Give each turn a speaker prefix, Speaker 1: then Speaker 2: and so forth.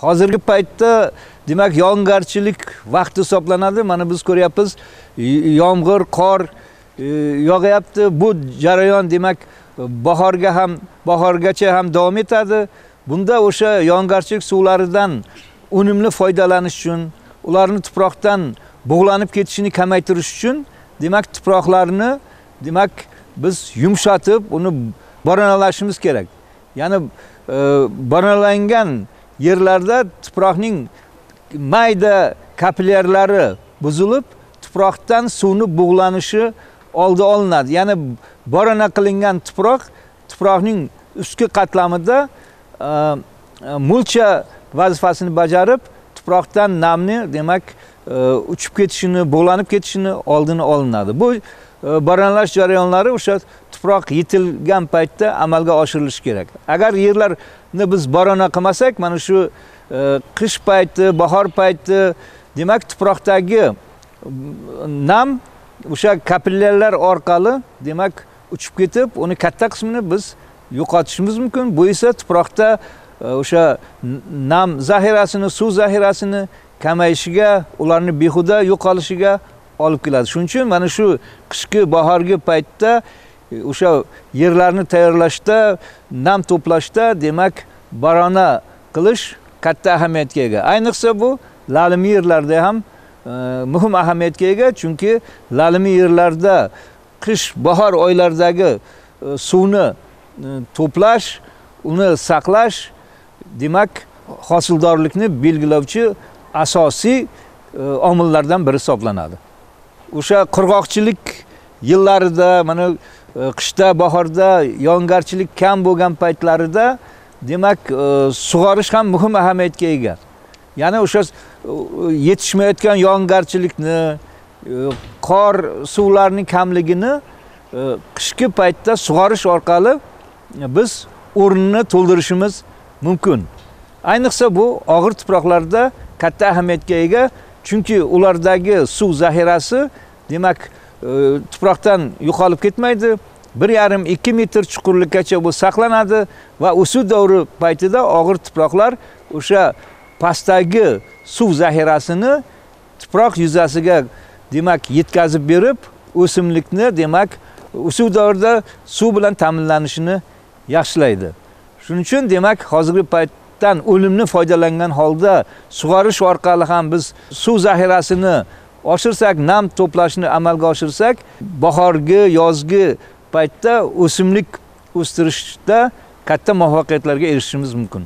Speaker 1: hozirgi paytda demak yog'ingarchilik vaqti hisoblanadi. Mana biz ko'ryapmiz yomg'ir qor e, yog'yapti. Bu jarayon demak bahorga ham bahorgacha ham davom etadi. Bunda o'sha yog'ingarchilik suvlaridan unumli foydalanish uchun ularni tuproqdan bug'lanib ketishini kamaytirish uchun demak tuproqlarni demak biz yumshatib uni boronalashimiz kerak. Ya'ni e, boronalangan yerlarda tuproqning mayda kapillyarlari buzilib tuproqdan suvni bug'lanishi oldi olinadi. Ya'ni borana qilingan tuproq tuproqning ustki qatlamida e, e, mulcha vazifasini bajarib tuproqdan namni demak e, uchib ketishini bug'lanib ketishini oldini olinadi. Bu baranlash jarayonlari o'sha tuproq yetilgan paytda amalga oshirilishi kerak. Agar yerlarni biz barona qilmasak mana shu e, qish payti bahor payti demak tuproqdagi nam o'sha kapillyarlar orqali demak uchib ketib uni katta qismini biz yo'qotishimiz mumkin. Bu esa tuproqda e, o'sha nam zaxirasini suv zaxirasini kamayishiga ularni behuda yo'qolishiga olib keladi. Shuning uchun mana shu qishki bahorgi paytda e, o'sha yerlarni tayyorlashda nam to'plashda demak barona qilish katta ahamiyatga ega. Ayniqsa bu lalimi yerlarda ham e, muhim ahamiyatga ega chunki lalimi yerlarda qish bahor oylaridagi e, suvni e, to'plash uni saqlash demak hosildorlikni belgilovchi asosiy e, omillardan biri hisoblanadi. O'sha qurg'oqchilik yillarida mana e, qishda bahorda yog'ingarchilik kam bo'lgan paytlarida demak e, sug'orish ham muhim ahamiyatga ega. Ya'ni o'sha e, yetishmayotgan yog'ingarchilikni qor suvlarning kamligini qishki paytda sug'orish orqali biz o'rnini to'ldirishimiz mumkin. Ayniqsa bu og'ir tuproqlarda katta ahamiyatga ega chunki ulardagi suv zaxirasi demak e, tuproqdan yo'qolib ketmaydi. Bir yarim ikki metr chuqurlikkacha bu saqlanadi va o'suv davri paytida og'ir tuproqlar o'sha pastdagi suv zaxirasini tuproq yuzasiga demak yetkazib berib o'simlikni demak o'suv davrida suv bilan ta'minlanishini yaxshilaydi. Shuning uchun demak hozirgi paytdan o'limni unumli foydalangan holda sug'orish orqali ham biz suv zaxirasini oshirsak nam to'plashni amalga oshirsak bahorgi yozgi paytda o'simlik o'stirishda katta muvaffaqiyatlarga erishishimiz mumkin.